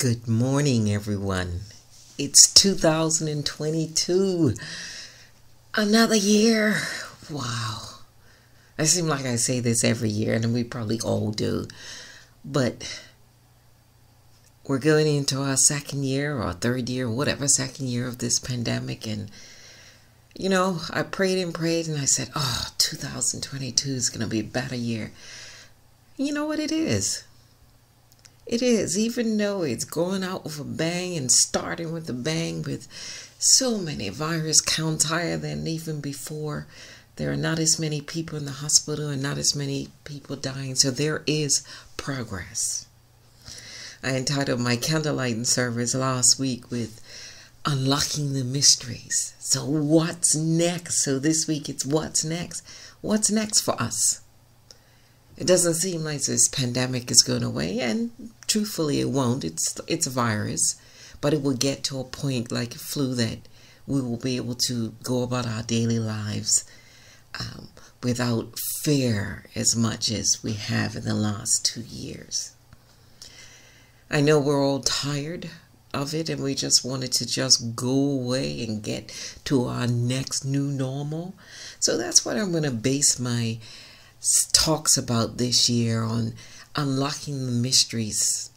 Good morning, everyone. It's 2022. Another year. Wow. I seem like I say this every year, and we probably all do. But we're going into our second year or third year, whatever second year of this pandemic. And, you know, I prayed and prayed, and I said, oh, 2022 is going to be a better year. You know what it is? It is, even though it's going out with a bang and starting with a bang with so many virus counts higher than even before. There are not as many people in the hospital and not as many people dying. So there is progress. I entitled my candlelight service last week with Unlocking the Mysteries. So, what's next? So, this week it's What's Next? What's next for us? It doesn't seem like this pandemic is going away, and truthfully, it won't. It's it's a virus, but it will get to a point like flu that we will be able to go about our daily lives um, without fear as much as we have in the last two years. I know we're all tired of it and we just wanted to just go away and get to our next new normal. So that's what I'm going to base my talks about this year on unlocking the mysteries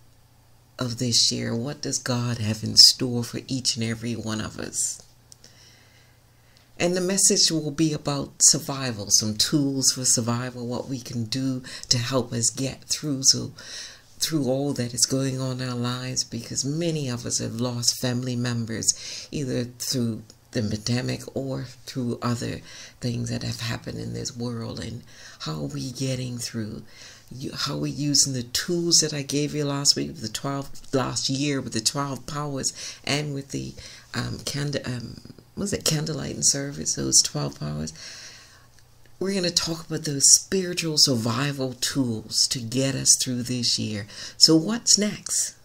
of this year. What does God have in store for each and every one of us? And the message will be about survival, some tools for survival, what we can do to help us get through so through all that is going on in our lives because many of us have lost family members either through the pandemic or through other things that have happened in this world and how are we getting through how we're we using the tools that I gave you last week, the 12 last year with the 12 powers and with the um, candle, um, was it candlelight and service, those 12 powers. We're going to talk about those spiritual survival tools to get us through this year. So, what's next?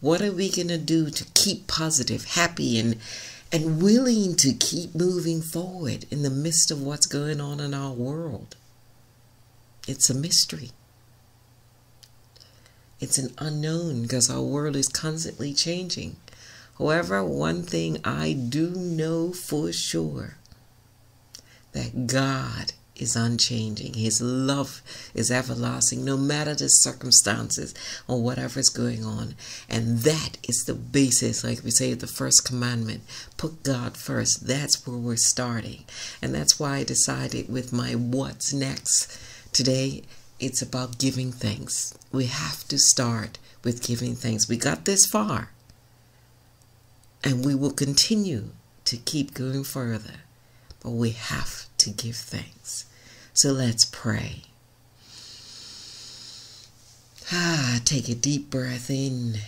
What are we going to do to keep positive, happy, and and willing to keep moving forward in the midst of what's going on in our world. It's a mystery. It's an unknown because our world is constantly changing. However, one thing I do know for sure that God is unchanging. His love is everlasting, no matter the circumstances or whatever is going on. And that is the basis, like we say, the first commandment put God first. That's where we're starting. And that's why I decided with my what's next today, it's about giving thanks. We have to start with giving thanks. We got this far, and we will continue to keep going further, but we have to give thanks. So let's pray. Ah, take a deep breath in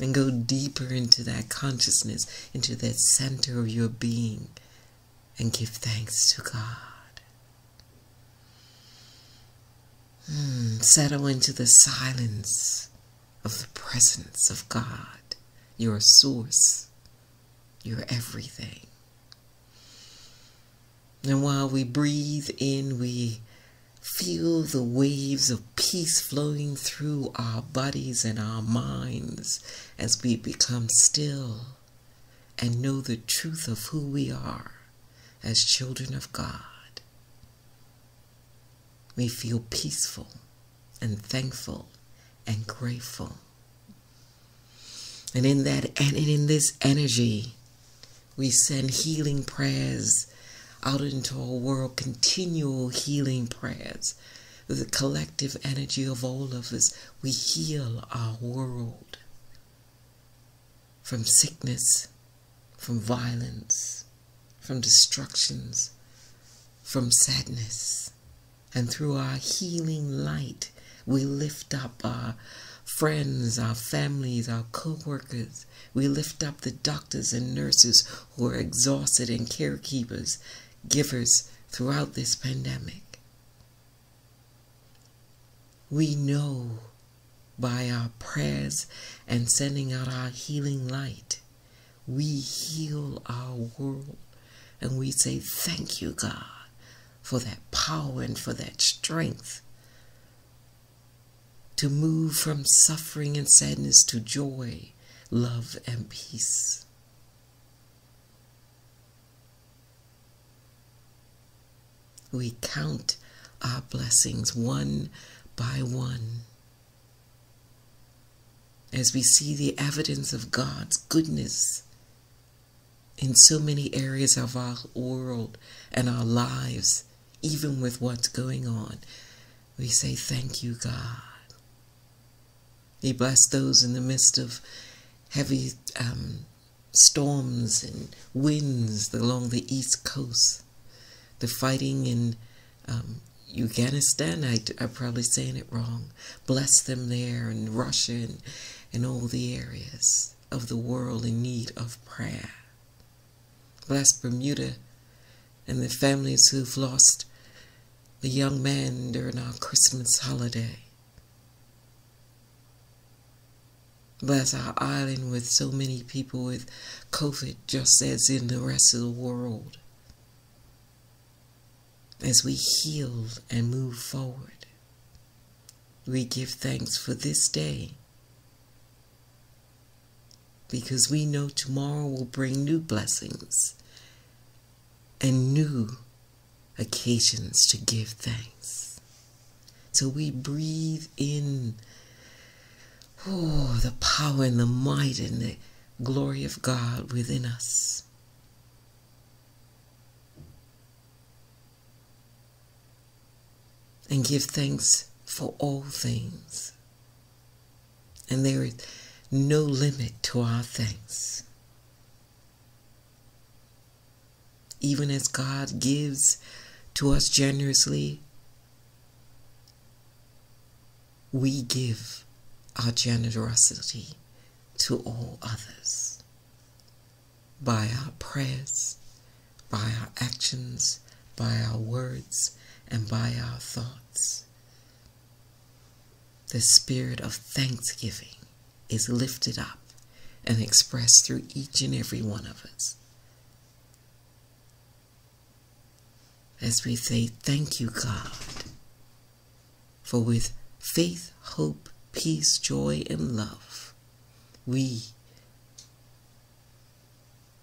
and go deeper into that consciousness, into that center of your being, and give thanks to God. Hmm, settle into the silence of the presence of God, your source, your everything. And while we breathe in, we feel the waves of peace flowing through our bodies and our minds as we become still and know the truth of who we are as children of God. We feel peaceful and thankful and grateful. And in that and in this energy, we send healing prayers out into our world continual healing prayers. With The collective energy of all of us, we heal our world from sickness, from violence, from destructions, from sadness. And through our healing light, we lift up our friends, our families, our co workers. We lift up the doctors and nurses who are exhausted and carekeepers givers throughout this pandemic. We know by our prayers and sending out our healing light, we heal our world. And we say, Thank you, God, for that power and for that strength to move from suffering and sadness to joy, love, and peace. We count our blessings one by one as we see the evidence of God's goodness in so many areas of our world and our lives, even with what's going on, we say, Thank you, God. He bless those in the midst of heavy um, storms and winds along the East Coast. The fighting in um, Afghanistan, I, I'm probably saying it wrong. Bless them there in Russia and, and all the areas of the world in need of prayer. Bless Bermuda and the families who've lost the young man during our Christmas holiday. Bless our island with so many people with COVID, just as in the rest of the world. As we heal and move forward, we give thanks for this day because we know tomorrow will bring new blessings and new occasions to give thanks. So we breathe in oh, the power and the might and the glory of God within us. And give thanks for all things. And there is no limit to our thanks. Even as God gives to us generously, we give our generosity to all others by our prayers, by our actions, by our words, and by our thoughts. The spirit of thanksgiving is lifted up and expressed through each and every one of us. As we say, Thank you, God, for with faith, hope, peace, joy, and love, we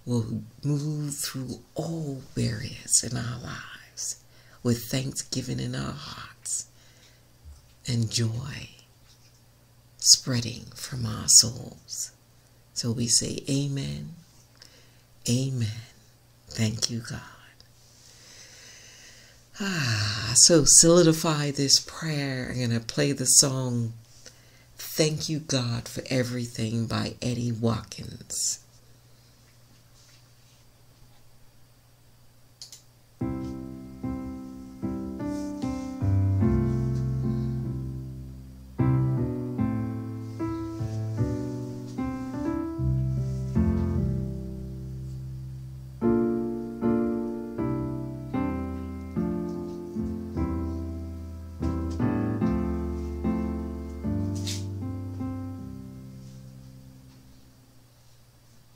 will move through all barriers in our lives with thanksgiving in our hearts and joy spreading from our souls. So we say, Amen, Amen. Thank you, God. Ah, so solidify this prayer. I'm going to play the song Thank You, God, for Everything by Eddie Watkins.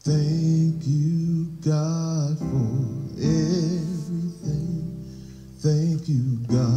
Thank you, God, for everything. Thank you, God,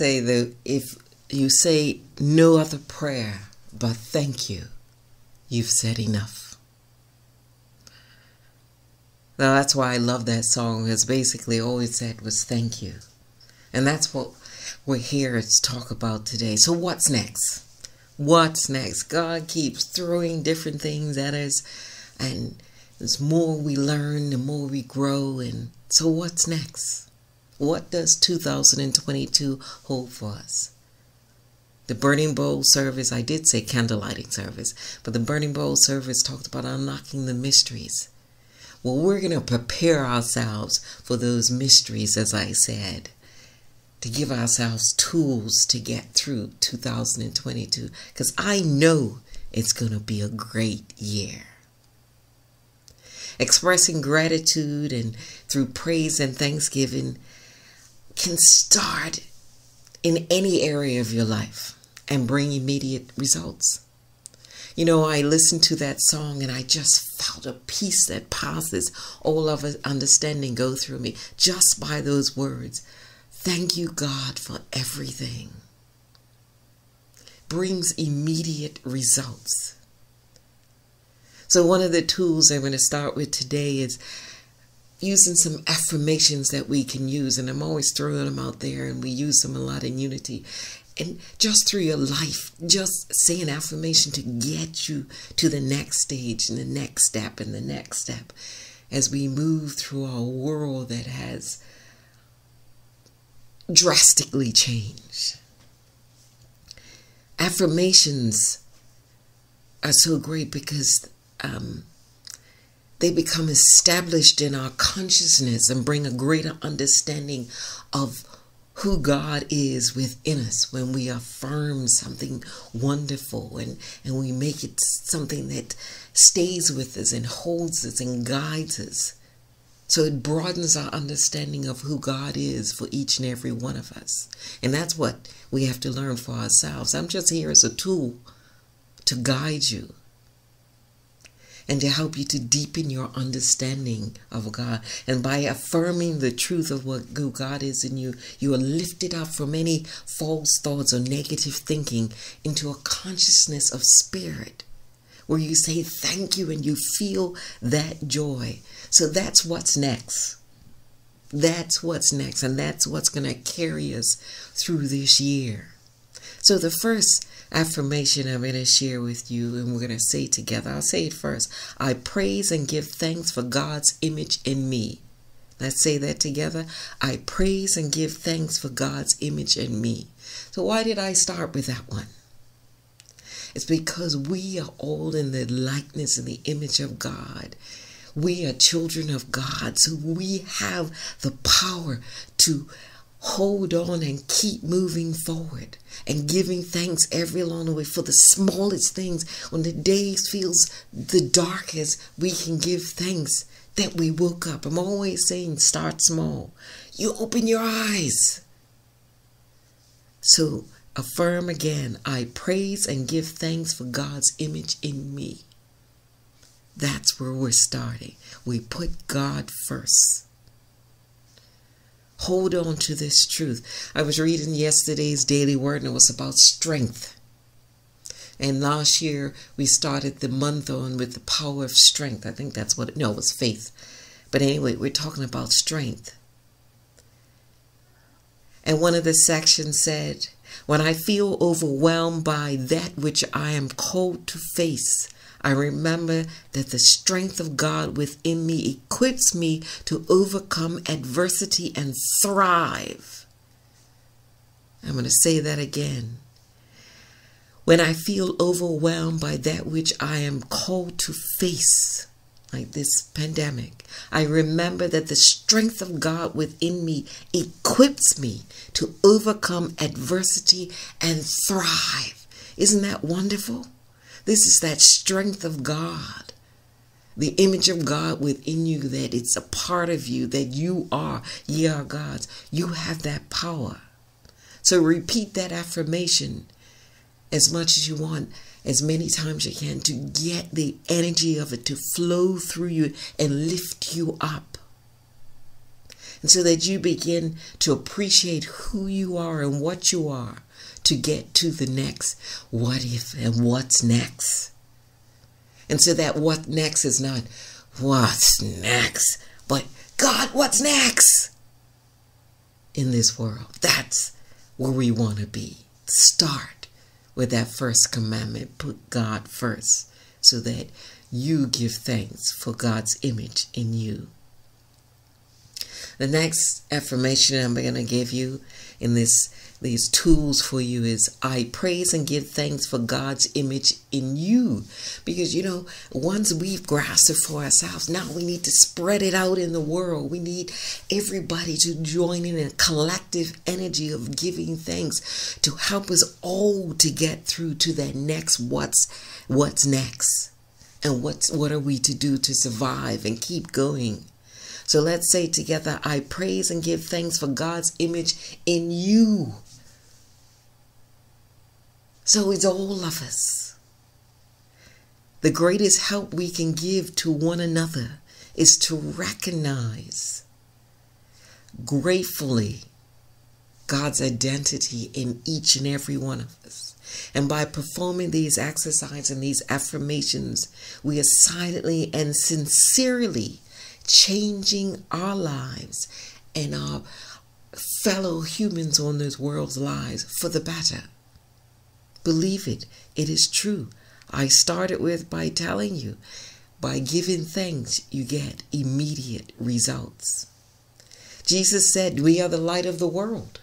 say that if you say no other prayer but thank you, you've said enough. Now that's why I love that song, because basically all it said was thank you. And that's what we're here to talk about today. So what's next? What's next? God keeps throwing different things at us and the more we learn, the more we grow. And so what's next? What does 2022 hold for us? The Burning Bowl service, I did say candlelighting service, but the Burning Bowl service talked about unlocking the mysteries. Well, we're going to prepare ourselves for those mysteries, as I said, to give ourselves tools to get through 2022, because I know it's going to be a great year. Expressing gratitude and through praise and thanksgiving can start in any area of your life and bring immediate results. You know, I listened to that song and I just felt a peace that passes all of understanding go through me just by those words. Thank you, God, for everything. Brings immediate results. So, one of the tools I'm going to start with today is using some affirmations that we can use. And I'm always throwing them out there, and we use them a lot in unity and just through your life, just say an affirmation to get you to the next stage and the next step and the next step as we move through our world that has drastically changed. Affirmations are so great because um, they become established in our consciousness and bring a greater understanding of who God is within us when we affirm something wonderful and, and we make it something that stays with us and holds us and guides us. So it broadens our understanding of who God is for each and every one of us. And that's what we have to learn for ourselves. I'm just here as a tool to guide you and to help you to deepen your understanding of God. And by affirming the truth of what who God is in you, you are lifted up from any false thoughts or negative thinking into a consciousness of spirit where you say thank you and you feel that joy. So that's what's next. That's what's next, and that's what's going to carry us through this year. So the first affirmation I'm going to share with you, and we're going to say together. I'll say it first. I praise and give thanks for God's image in me. Let's say that together. I praise and give thanks for God's image in me. So, why did I start with that one? It's because we are all in the likeness and the image of God. We are children of God, so we have the power to hold on and keep moving forward and giving thanks every along the way for the smallest things. When the day feels the darkest we can give thanks that we woke up. I'm always saying start small. You open your eyes. So affirm again i praise and give thanks for god's image in me. That's where we're starting. We put god first Hold on to this truth. I was reading yesterday's daily word and it was about strength. And last year we started the month on with the power of strength. I think that's what it, no, it was faith. But anyway, we're talking about strength. And one of the sections said, When I feel overwhelmed by that which I am called to face, I remember that the strength of God within me equips me to overcome adversity and thrive. I'm going to say that again. When I feel overwhelmed by that which I am called to face, like this pandemic, I remember that the strength of God within me equips me to overcome adversity and thrive. Isn't that wonderful? This is that strength of God, the image of God within you, that it's a part of you, that you are, ye are God's. You have that power. So repeat that affirmation as much as you want, as many times you can, to get the energy of it to flow through you and lift you up. And so that you begin to appreciate who you are and what you are to get to the next what if and what's next. And so that what next is not what's next, but God, what's next in this world? That's where we want to be. Start with that first commandment. Put God first so that you give thanks for God's image in you. The next affirmation I'm going to give you in this these tools for you is I praise and give thanks for God's image in you. Because, you know, once we've grasped it for ourselves, now we need to spread it out in the world. We need everybody to join in a collective energy of giving thanks to help us all to get through to that next what's what's next and what's what are we to do to survive and keep going so let's say together i praise and give thanks for god's image in you so it's all of us. The greatest help we can give to one another is to recognize gratefully God's identity in each and every one of us. And by performing these exercises and these affirmations, we are silently and sincerely changing our lives and our fellow humans on this world's lives for the better. Believe it. It is true. I started with by telling you, by giving thanks, you get immediate results. Jesus said, We are the light of the world.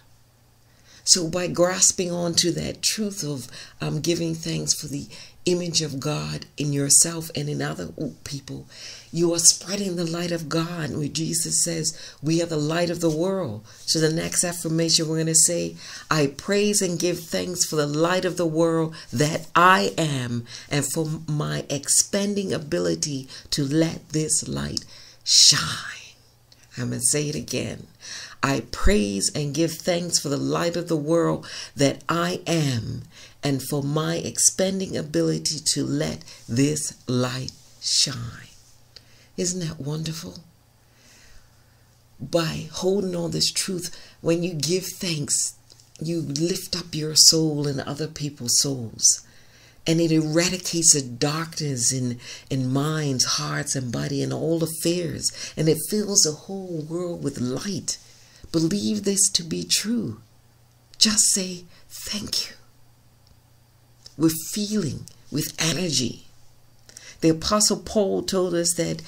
So, by grasping onto that truth of um, giving thanks for the image of God in yourself and in other people, you are spreading the light of God. Where Jesus says, We are the light of the world. So, the next affirmation we're going to say, I praise and give thanks for the light of the world that I am and for my expanding ability to let this light shine. I'm going to say it again. I praise and give thanks for the light of the world that I am and for my expanding ability to let this light shine. Isn't that wonderful? By holding on this truth, when you give thanks, you lift up your soul and other people's souls. And it eradicates the darkness in, in minds, hearts, and body and all the fears. And it fills the whole world with light. Believe this to be true. Just say thank you. With feeling, with energy. The Apostle Paul told us that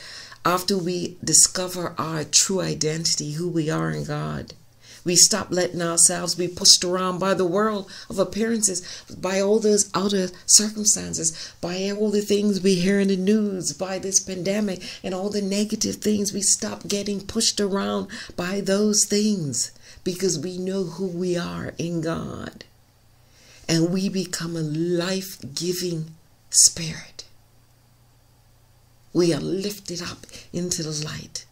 after we discover our true identity, who we are in God, we stop letting ourselves be pushed around by the world of appearances, by all those outer circumstances, by all the things we hear in the news, by this pandemic and all the negative things. We stop getting pushed around by those things because we know who we are in God. And we become a life giving spirit. We are lifted up into the light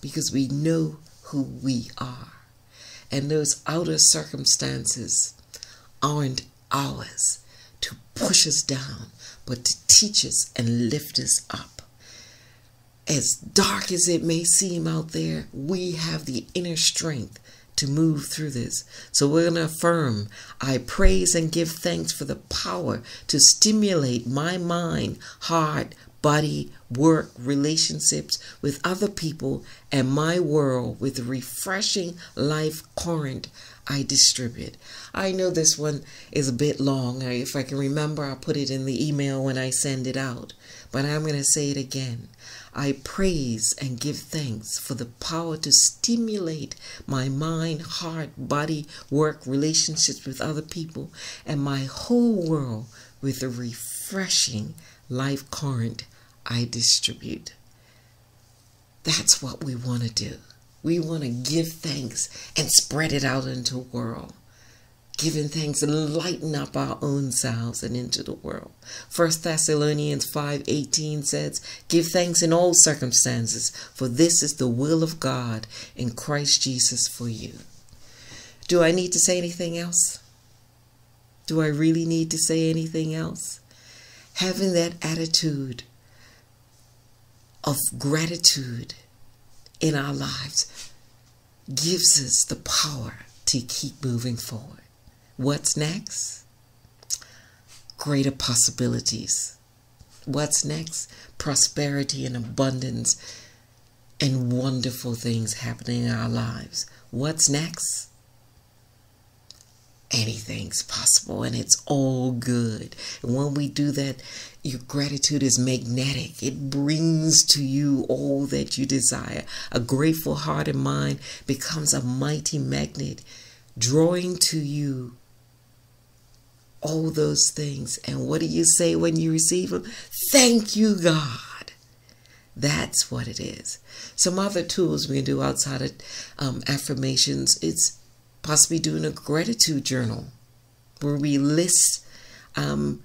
because we know who we are. And those outer circumstances aren't ours to push us down, but to teach us and lift us up. As dark as it may seem out there, we have the inner strength to move through this. So we're going to affirm I praise and give thanks for the power to stimulate my mind, heart, body, work, relationships with other people, and my world with refreshing life current I distribute. I know this one is a bit long. If I can remember, I'll put it in the email when I send it out. But I'm going to say it again. I praise and give thanks for the power to stimulate my mind, heart, body, work, relationships with other people, and my whole world with a refreshing life current I distribute. That's what we want to do. We want to give thanks and spread it out into the world. Giving thanks and lighten up our own selves and into the world. First Thessalonians 5:18 says, "Give thanks in all circumstances, for this is the will of God in Christ Jesus for you." Do I need to say anything else? Do I really need to say anything else? Having that attitude of gratitude in our lives gives us the power to keep moving forward. What's next? Greater possibilities. What's next? Prosperity and abundance and wonderful things happening in our lives. What's next? Anything's possible and it's all good. And when we do that, your gratitude is magnetic. It brings to you all that you desire. A grateful heart and mind becomes a mighty magnet, drawing to you all those things. And what do you say when you receive them? Thank you, God. That's what it is. Some other tools we can do outside of um, affirmations, it's possibly doing a gratitude journal where we list um,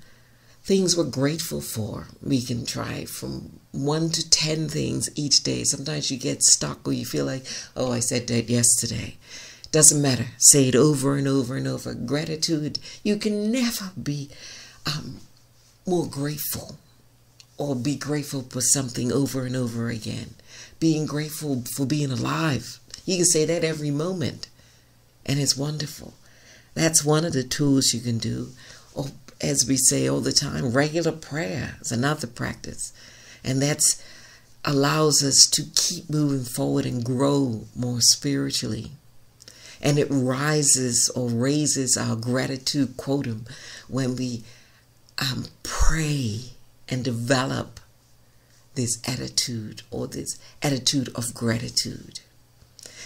things we're grateful for. We can try from one to 10 things each day. Sometimes you get stuck or you feel like, oh, I said that yesterday. Doesn't matter. Say it over and over and over. Gratitude, you can never be um, more grateful or be grateful for something over and over again. Being grateful for being alive. You can say that every moment, and it's wonderful. That's one of the tools you can do. Or, as we say all the time, regular prayer is another practice. And that's allows us to keep moving forward and grow more spiritually. And it rises or raises our gratitude quotum when we um, pray and develop this attitude or this attitude of gratitude.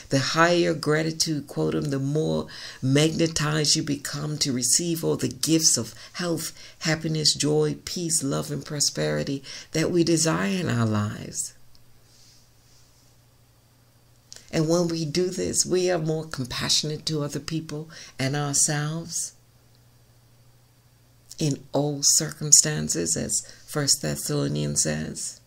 The higher gratitude quotum, the more magnetized you become to receive all the gifts of health, happiness, joy, peace, love, and prosperity that we desire in our lives. And when we do this, we are more compassionate to other people and ourselves in all circumstances, as First Thessalonians says.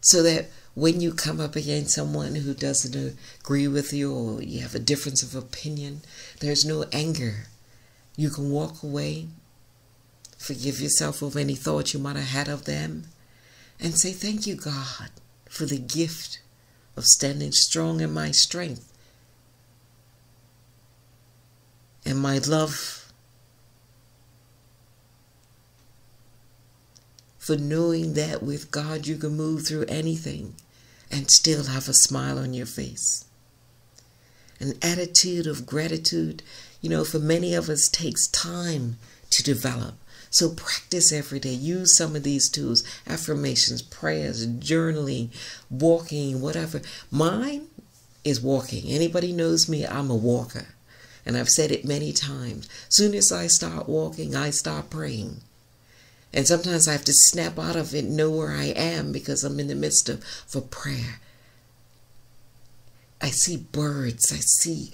So that when you come up against someone who doesn't agree with you or you have a difference of opinion, there's no anger. You can walk away, forgive yourself of any thoughts you might have had of them, and say, Thank you, God, for the gift of standing strong in my strength and my love for knowing that with God you can move through anything and still have a smile on your face. An attitude of gratitude, you know, for many of us takes time to develop. So practice every day. Use some of these tools affirmations, prayers, journaling, walking, whatever. Mine is walking. Anybody knows me, I'm a walker. And I've said it many times. Soon as I start walking, I start praying. And sometimes I have to snap out of it, know where I am because I'm in the midst of for prayer. I see birds, I see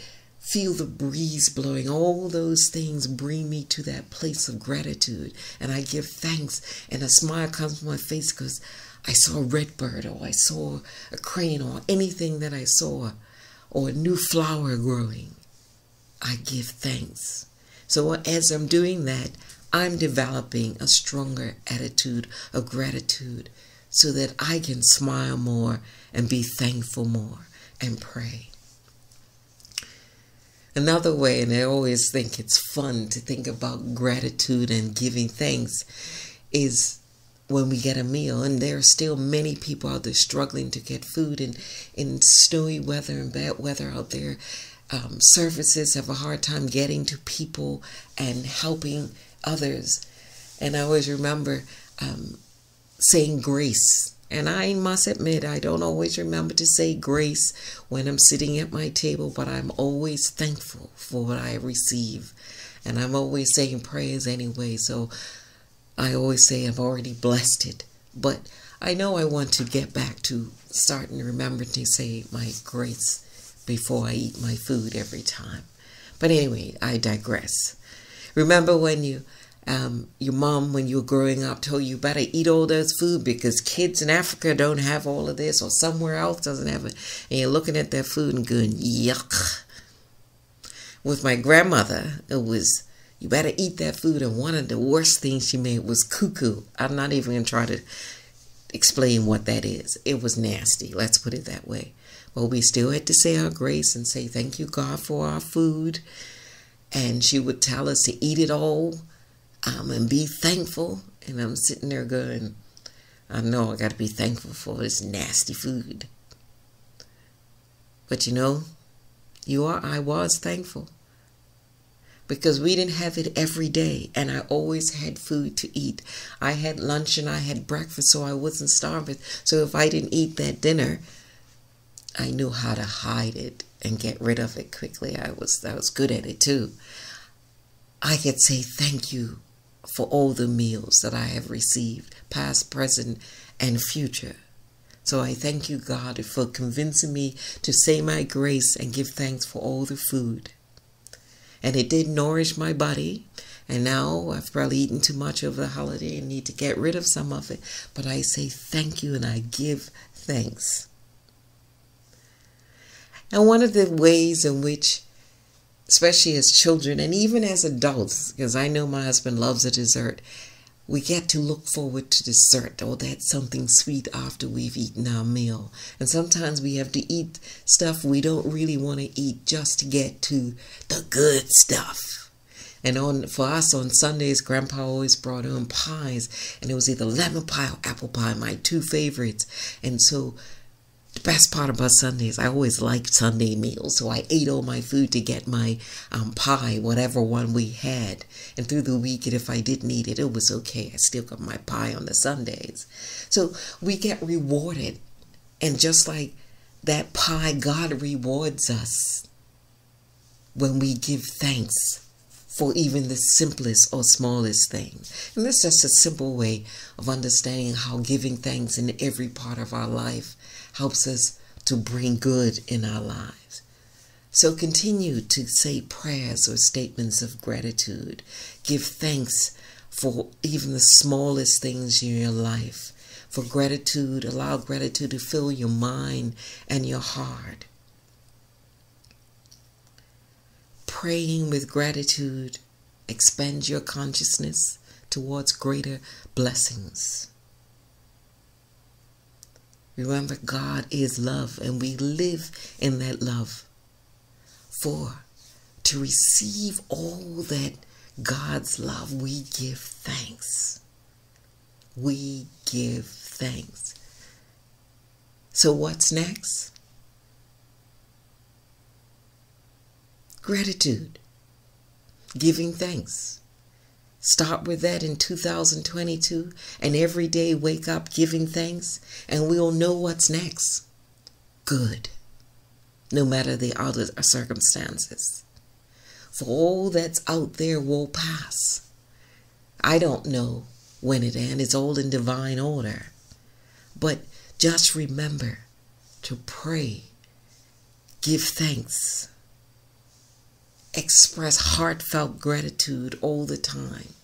feel the breeze blowing. All those things bring me to that place of gratitude. And I give thanks and a smile comes to my face because I saw a red bird or I saw a crane or anything that I saw or a new flower growing. I give thanks. So as I'm doing that, I'm developing a stronger attitude of gratitude so that I can smile more and be thankful more and pray. Another way, and I always think it's fun to think about gratitude and giving thanks, is when we get a meal. And there are still many people out there struggling to get food in, in snowy weather and bad weather out there. Um, services have a hard time getting to people and helping others. And I always remember um, saying grace. And I must admit, I don't always remember to say grace when I'm sitting at my table, but I'm always thankful for what I receive. And I'm always saying prayers anyway. So I always say I've already blessed it. But I know I want to get back to starting to remember to say my grace before I eat my food every time. But anyway, I digress. Remember when you um, your mom, when you were growing up, told you better eat all those food because kids in Africa don't have all of this or somewhere else doesn't have it. And you're looking at their food and going, yuck. With my grandmother, it was, you better eat that food. And one of the worst things she made was cuckoo. I'm not even going to try to explain what that is. It was nasty. Let's put it that way. But we still had to say our grace and say thank you, God, for our food. And she would tell us to eat it all um, and be thankful. And I'm sitting there going, I know I got to be thankful for this nasty food. But you know, you are, I was thankful because we didn't have it every day and I always had food to eat. I had lunch and I had breakfast so I wasn't starving. So if I didn't eat that dinner, I knew how to hide it and get rid of it quickly. I was I was good at it too. I could say thank you for all the meals that I have received, past, present, and future. So I thank you, God, for convincing me to say my grace and give thanks for all the food. And it did nourish my body. And now I've probably eaten too much over the holiday and need to get rid of some of it. But I say thank you and I give thanks. And one of the ways in which especially as children and even as adults, because I know my husband loves a dessert, we get to look forward to dessert or that's something sweet after we've eaten our meal. And sometimes we have to eat stuff we don't really want to eat just to get to the good stuff. And on for us on Sundays, Grandpa always brought home pies, and it was either lemon pie or apple pie, my two favorites. And so the best part about Sundays, I always liked Sunday meals, so I ate all my food to get my um, pie, whatever one we had. And through the week, if I didn't eat it, it was okay. I still got my pie on the Sundays. So we get rewarded. And just like that pie, God rewards us when we give thanks for even the simplest or smallest thing. And that's just a simple way of understanding how giving thanks in every part of our life helps us to bring good in our lives. So continue to say prayers or statements of gratitude. Give thanks for even the smallest things in your life. For gratitude, allow gratitude to fill your mind and your heart. Praying with gratitude expands your consciousness towards greater blessings. Remember, God is love, and we live in that love. For to receive all that God's love, we give thanks. We give thanks. So, what's next? Gratitude, giving thanks. Start with that in 2022 and every day wake up giving thanks, and we'll know what's next. Good, no matter the other circumstances. For all that's out there will pass. I don't know when it ends, it's all in divine order. But just remember to pray, give thanks, express heartfelt gratitude all the time.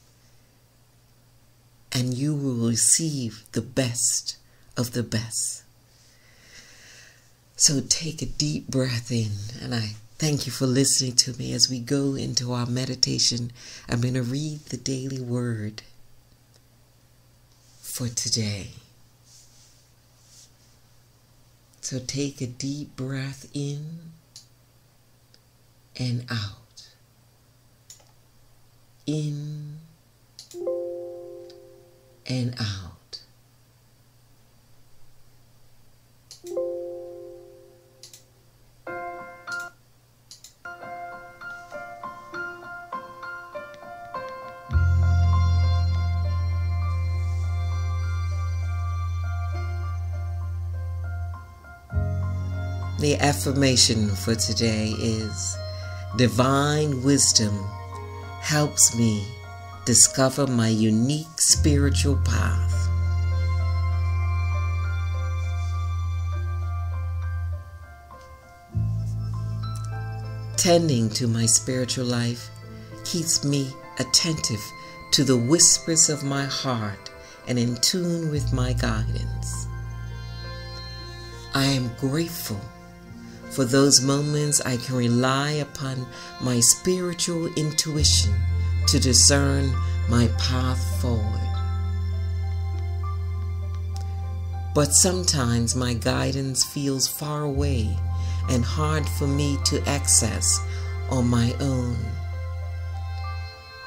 And you will receive the best of the best. So take a deep breath in, and I thank you for listening to me as we go into our meditation. I'm going to read the daily word for today. So take a deep breath in and out in and out. The affirmation for today is Divine wisdom helps me discover my unique spiritual path. Tending to my spiritual life keeps me attentive to the whispers of my heart and in tune with my guidance. I am grateful for those moments, I can rely upon my spiritual intuition to discern my path forward. but sometimes my guidance feels far away and hard for me to access on my own.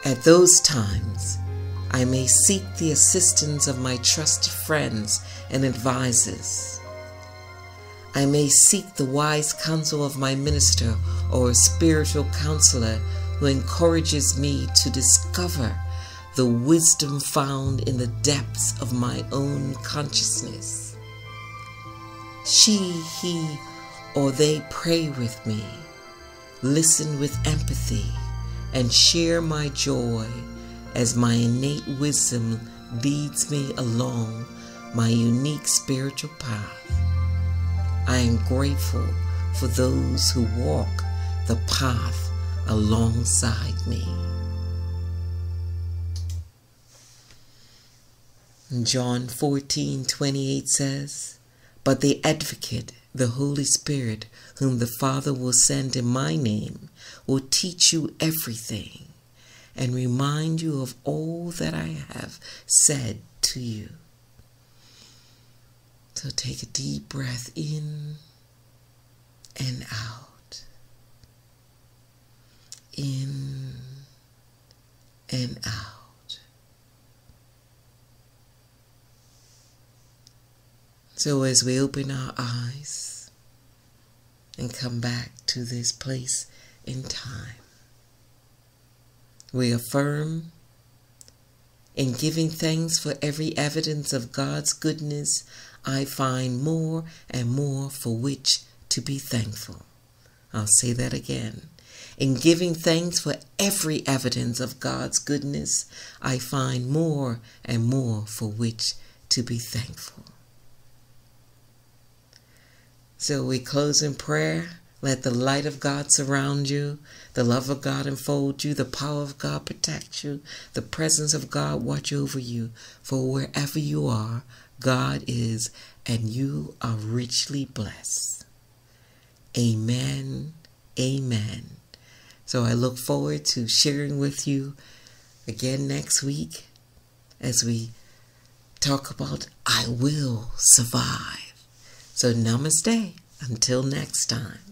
At those times, I may seek the assistance of my trusted friends and advisors. I may seek the wise counsel of my minister or a spiritual counselor who encourages me to discover the wisdom found in the depths of my own consciousness. She, he, or they pray with me, listen with empathy, and share my joy as my innate wisdom leads me along my unique spiritual path. I am grateful for those who walk the path alongside me. John 14 28 says, But the advocate, the Holy Spirit, whom the Father will send in my name, will teach you everything and remind you of all that I have said to you. So take a deep breath in and out. In and out. So as we open our eyes and come back to this place in time, we affirm in giving thanks for every evidence of God's goodness, I find more and more for which to be thankful. I'll say that again. In giving thanks for every evidence of God's goodness, I find more and more for which to be thankful. So we close in prayer. Let the light of God surround you, the love of God enfold you, the power of God protect you, the presence of God watch over you. For wherever you are, God is, and you are richly blessed. Amen. Amen. So I look forward to sharing with you again next week as we talk about I will survive. So namaste until next time.